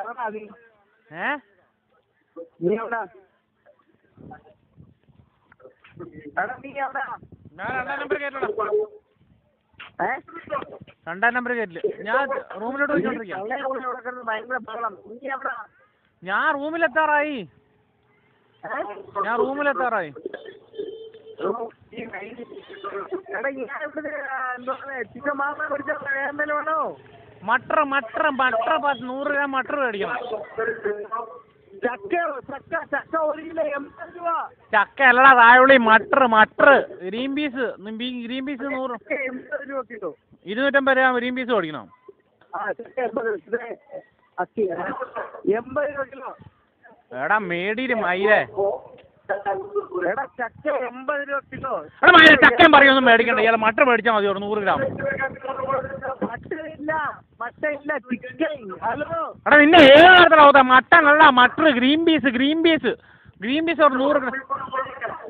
ഇറങ്ങാ നീ ഏ? നീ എവിടാ രണ്ടാം നമ്പർ കേട്ടില്ല. ഞാൻ റൂമിലോട്ട് വിളിച്ചോണ്ടിരിക്കാം ഞാൻ റൂമിലെത്താറായി. ഞാൻ റൂമിലെത്താറായി. മട്ടർ മട്ടർ മട്ടർ പത്ത് നൂറ് ഗ്രാം മട്ടർ മേടിക്കണം. ചക്ക ചക്ക ചക്ക ഒരു കിലോ എൺപത് രൂപ ചക്ക അല്ലടാ താഴെ മട്ടർ മട്ടർ. ഗ്രീൻ പീസ് ഗ്രീൻ പീസ് നൂറ്. ചക്ക എൺപത് രൂപ കിലോ ഇരുന്നൂറ്റമ്പത് രൂപ ഗ്രീൻ പീസ് മേടിക്കണം? എൺപത് രൂപ കിലോ. എടാ മേടിയിലും മയിലേ. എടാ ചക്ക എൺപത് രൂപ കിലോ. എടാ മയിലെ ചക്കയും പറയൊന്നും മേടിക്കണ്ട. ഇയാൾ മട്ട മേടിച്ചാൽ മതി ഒരു നൂറ് ഗ്രാം. മട്ട ഇല്ല മട്ട ഇല്ല ചിക്കൻ ഹലോ? എടാ നിന്നെ ഏത് നേരത്തിലാവത്ത മട്ടൻ അല്ല matar green peas green peas. Green peas ഒരു നൂറ് ഗ്രാം.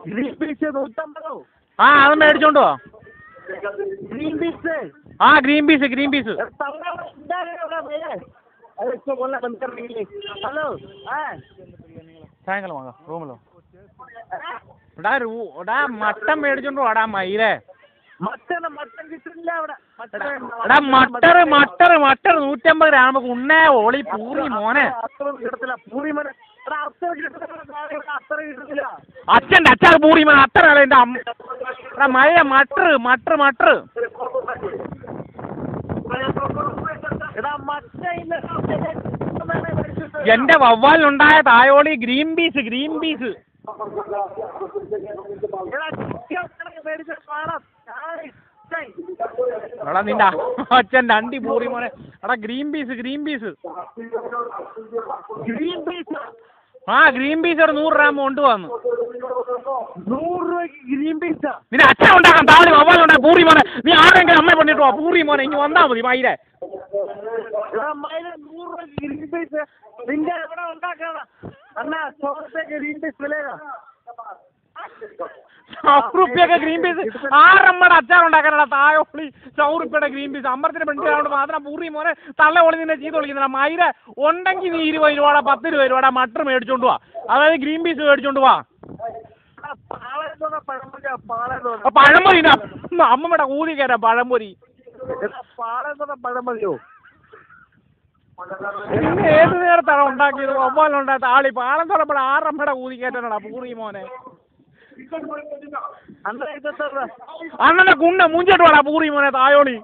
ഗ്രീൻ പീസ് നൂറ്റമ്പതോ? ആ അത് മേടിച്ചോണ്ട് പോ ഗ്രീൻ പീസ്? ആ green peas green peas. Hello ആ. സായങ്കാലം വാങ്ങാം റൂമിലോ എടാ രൂ എടാ മട്ടൻ മേടിച്ചോണ്ട് വാടാ മയിലേ. എടാ മട്ടർ മട്ടർ മട്ടർ നൂറ്റമ്പത് ഗ്രാം. ഉണ്ണേ ഓളി പൂറി മോനെ. അച്ഛന്റെ അച്ഛൻ പൂറി മോനെ അത്ര എന്റെ അമ്മ. എടാ മയില മട്ടർ മട്ടർ മട്ടർ എന്റെ വവ്വാലിനുണ്ടായ തായോളി ഗ്രീൻ പീസ് ഗ്രീൻ പീസ്. എടാ നിന്റെ അച്ഛന്റെ അണ്ടി പൂറി മോനെ. എടാ green peas green peas green peas ആ ഗ്രീൻ പീസ് ഒരു നൂറ് രൂപ കൊണ്ടുവന്നു. നൂറ് രൂപയ്ക്ക് ഗ്രീൻ പീസാ നിന്റെ അച്ഛൻ ഉണ്ടാക്കാൻ താവളി വവ്വാലുണ്ടായ പൂറി മോനെ. നീ ആരെങ്കിലും അമ്മയെ പണിട്ട് പോവാ പൂറി മോനെ. ഇനി വന്നാ മതി മയിലേ. മൈന നൂറ് രൂപയ്ക്ക് ഗ്രീൻ പീസ് നിന്റെ ചോറത്തേക്ക് ഗ്രീൻ പീസ് വിലയാ സൗറുപ്യൊക്കെ ഗ്രീൻ പീസ് ആറമ്മയുടെ അച്ചാർ ഉണ്ടാക്കാനുള്ള തായോളി സൗറുപ്യയുടെ ഗ്രീൻ പീസ് അമ്പലത്തിന് പെൺകുട്ടികളോട് മാത്രം പൂറി മോനെ തള്ള ഒളി നിന്നെ ചീത്ത വിളിക്കുന്ന മൈര ഉണ്ടെങ്കിൽ നീ ഇരുപത് രൂപയുടെ പത്ത് രൂപ രൂപയുടെ മട്ടർ മേടിച്ചോണ്ട് വാ. അതായത് ഗ്രീൻ പീസ് മേടിച്ചോണ്ട് വാ. പഴംപൊരി. അമ്മമ്മയുടെ ഊതി കയറാം പഴംപൊരി. പഴംപൊരിയോ? പിന്നെ ഏത് നേരത്താണ് ഉണ്ടാക്കിയത് ഒമ്പതിലുണ്ടായ താളി പാളം തുറപ്പട ആറമ്മയുടെ കൂതി കയറ്റാനാടാ പൂറി മോനെ അണ്ണാ ഇതെത്ര രൂപ? അണ്ണനെ കുണ്ണ മുഞ്ചോട്ട് വേണം പൂറി മോനെ തായോളി